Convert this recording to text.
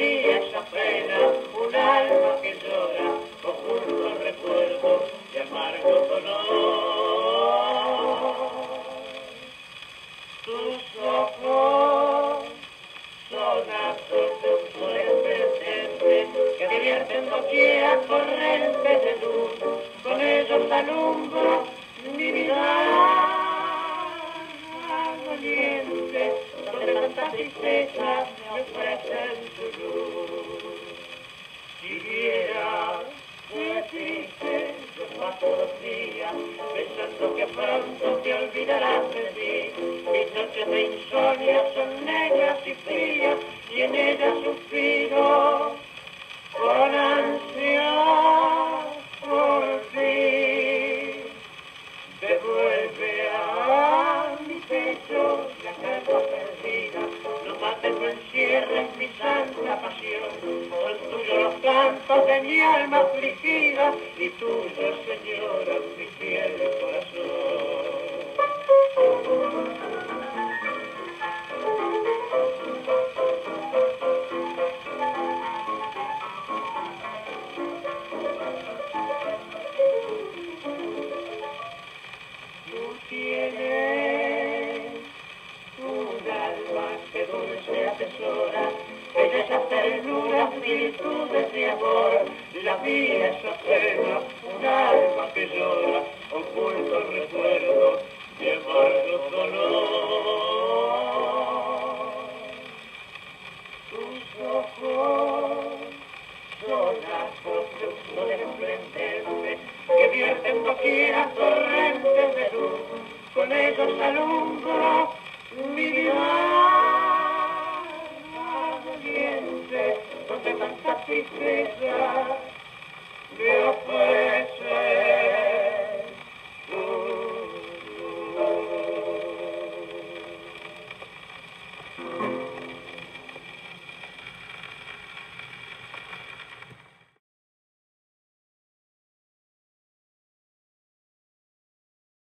es pena, un alma que llora, oculto recuerdo de amargo dolor. Tus ojos son azul de un sol que divierten doquiera corrientes de luz, con ellos alumbro mi vida tristeza me ofrecen su luz. Si viera que triste yo paso los días, pensando que pronto te olvidarás de mí. Mis noches de insomnio son negras y frías, pasión. Los cantos de mi alma afligida y tuyo, señora, mi fiel corazón. tienes un alma que dulce atesora, bellas ternuras, virtudes de amor, la vida es ajena, un alma que llora, oculto el recuerdo de amargo dolor. Tus ojos son azos de un sol esplendente, que vierten doquiera torrentes de luz, con ellos alumbro